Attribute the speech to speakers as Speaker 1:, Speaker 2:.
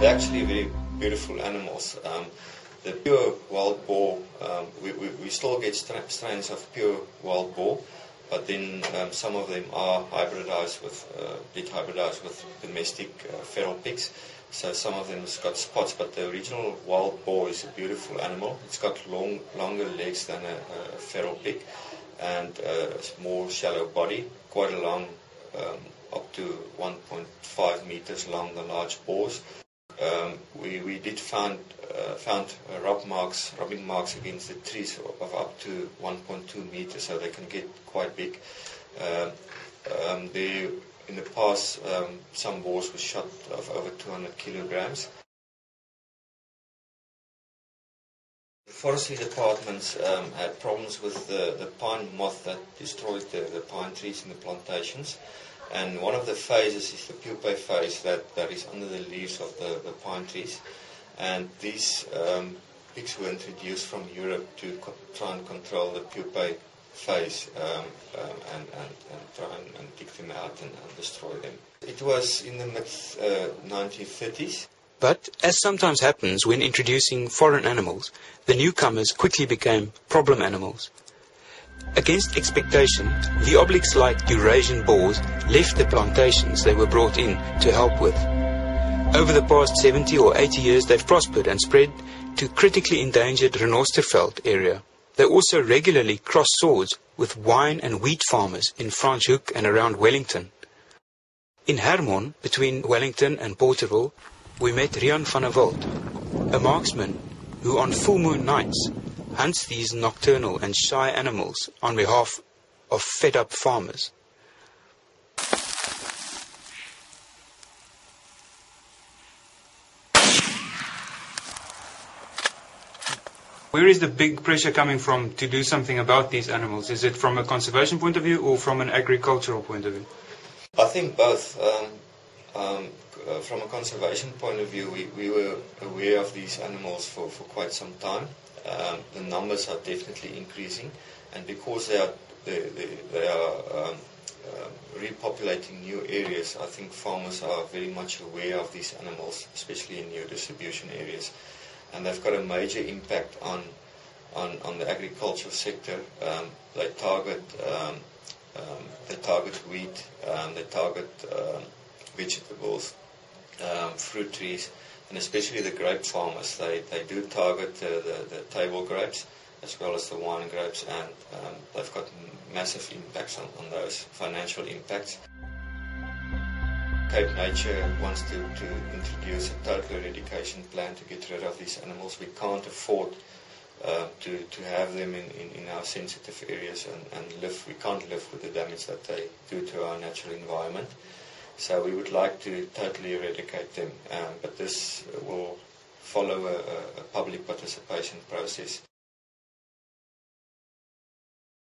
Speaker 1: They're actually very beautiful animals. Um, the pure wild boar, um, we, we, we still get stra- strains of pure wild boar, but then um, some of them are hybridized with, uh, hybridized with domestic uh, feral pigs. So some of them has got spots, but the original wild boar is a beautiful animal. It's got long, longer legs than a, a feral pig, and uh, a more shallow body, quite a long, um, up to 1.5 meters long, the large boars. Um, we, we did find, uh, found uh, rub marks, rubbing marks against the trees of up to 1.2 meters, so they can get quite big. Um, um, they, in the past, um, some boars were shot of over 200 kilograms. Forestry departments um, had problems with the, the pine moth that destroyed the, the pine trees in the plantations. And one of the phases is the pupae phase that, that is under the leaves of the, the pine trees. And these um, pigs were introduced from Europe to co- try and control the pupae phase um, um, and, and, and try and, and dig them out and, and destroy them. It was in the mid uh, 1930s.
Speaker 2: But, as sometimes happens when introducing foreign animals, the newcomers quickly became problem animals. Against expectation, the Obelix-like Eurasian boars left the plantations they were brought in to help with. Over the past 70 or 80 years, they've prospered and spread to critically endangered Renosterveld area. They also regularly cross swords with wine and wheat farmers in Franschhoek and around Wellington. In Hermon, between Wellington and Porterville, we met Rian van der Walt, a marksman who on full moon nights hunts these nocturnal and shy animals on behalf of fed up farmers. Where is the big pressure coming from to do something about these animals? Is it from a conservation point of view or from an agricultural point of view?
Speaker 1: I think both. Um, um, uh, from a conservation point of view, we, we were aware of these animals for, for quite some time. Um, the numbers are definitely increasing, and because they are they, they, they are um, uh, repopulating new areas, I think farmers are very much aware of these animals, especially in new distribution areas, and they've got a major impact on on, on the agricultural sector. Um, they target um, they target wheat, they target vegetables, um, fruit trees, and especially the grape farmers. They, they do target the, the, table grapes as well as the wine grapes, and um, they've got massive impacts on, on those financial impacts. Cape Nature wants to, to introduce a total eradication plan to get rid of these animals. We can't afford uh, to, to have them in, in, in our sensitive areas and, and live. We can't live with the damage that they do to our natural environment. So we would like to totally eradicate them, um, but this will follow a, a public participation process.